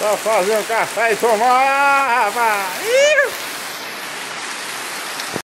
Só fazer um café e tomar, rapaz!